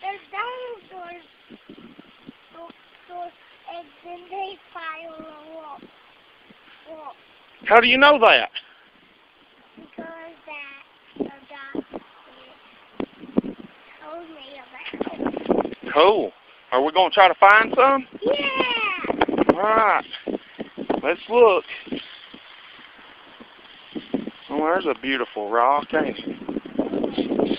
There's dinosaurs, dinosaurs, and then they fire a wall. Wall. How do you know that? Because that the told me about it. Cool. Are we going to try to find some? Yeah! Alright. Let's look. Oh, there's a beautiful rock, ain't it?